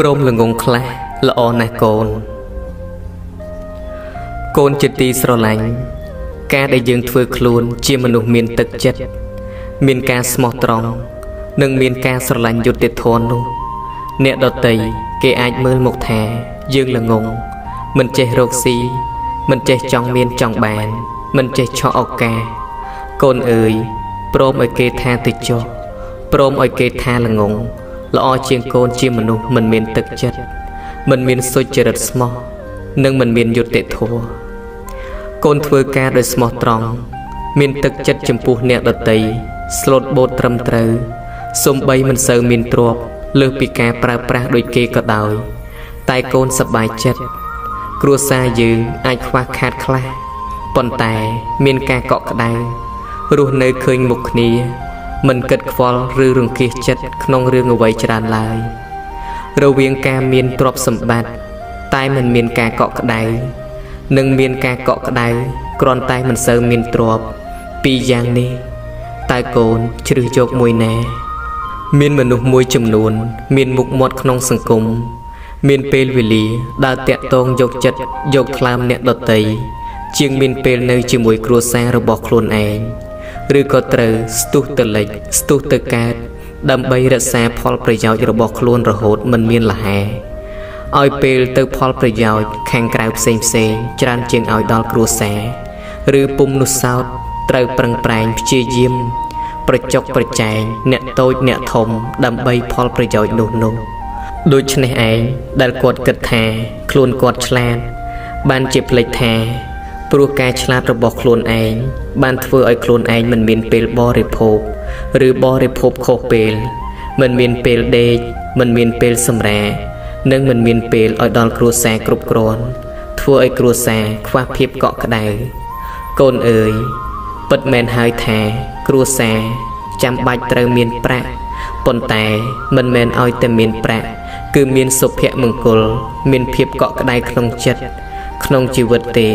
ព្រមល្ងងខ្លះល្អណាស់កូនកូនជាទីស្រឡាញ់ការដែលយើងធ្វើខ្លួនជាមនុស្សមានទឹកចិត្តមានការស្មោះត្រង់និងមានការស្រឡាញ់យុត្តិធម៌នោះ អ្នកដតីគេអាចមើលមកថាយើងល្ងងមិនចេះរកស៊ីមិនចេះចង់មានចង់បាន មិនចេះឆក់ឱកាសកូនអើយព្រមឲ្យគេថាទៅចុះព្រមឲ្យគេថាល្ងង ល្អជាងកូនជាមនុស្សមិនមានទឹកចិត្តមិនមានសុចរិតស្មោះនិងមិនមានយុត្តិធម៌កូនធ្វើការដោយស្មោះត្រង់មានទឹកចិត្តចំពោះអ្នកដតីស្លូតបូតត្រឹមត្រូវសំបីមិនសូវមានទ្រព្យលើសពីការប្រើប្រាស់ដូចគេក៏ដោយតែកូនសប្បាយចិត្តគ្រួសារយើងអាចខ្វះខាតខ្លះប៉ុន្តែមានការកក់ក្ដៅរស់នៅឃើញមុខគ្នា មិនគិតខ្វល់ឬរង្គៀសចិត្តក្នុងរឿងអ្វីច្រើនឡើយរវាងការមានទ្រព្យសម្បត្តិតែមិនមានការកក់ក្ដៅនិងមានការកក់ក្ដៅគ្រាន់តែមិនសូវមានទ្រព្យពីរយ៉ាងនេះតើកូនជ្រើសយកមួយណា មានមនុស្សមួយចំនួន មានមុខមាត់ក្នុងសង្គមមានពេលវេលាដើរតាក់ទងយកចិត្តយកថ្លើមអ្នកដតីជាងមានពេលនៅជាមួយគ្រួសាររបស់ខ្លួនឯង ឬក៏ត្រូវស្ទុះទៅលិចស្ទុះទៅកើតដើម្បីរក្សាផលប្រយោជន៍របស់ខ្លួនរហូតមិនមានលហែឲ្យពេលទៅផលប្រយោជន៍ខាងក្រៅផ្សេងផ្សេងច្រើនជាងឲ្យដល់គ្រួសារឬពុំនោះសោតត្រូវប្រឹងប្រែងព្យាយាម ប្រចុកប្រចែងអ្នកតូចអ្នកធំដើម្បីផលប្រយោជន៍នោះនោះដូច្នេះឯងដែលគាត់គិតថា ខ្លួនគាត់ឆ្លាតបានជាភ្លេចថា ព្រោះការឆ្លាតរបស់ខ្លួនឯងបានធ្វើឲ្យខ្លួនឯងមិនមានពេលបរិភោគឬបរិភោគខុសពេល មិនមានពេលដេកមិនមានពេលសម្រានិងមិនមានពេលឲ្យដល់គ្រួសារគ្រប់គ្រាន់ធ្វើឲ្យគ្រួសារខ្វះភាពកក់ក្ដៅកូនអើយពិតមែនហើយថា គ្រួសារចាំបាច់ត្រូវមានប្រាក់ប៉ុន្តែមិនមែនឲ្យតែមានប្រាក់គឺមានសុភមង្គល មានភាពកក់ក្ដៅក្នុងចិត្តក្នុងជីវិតទេ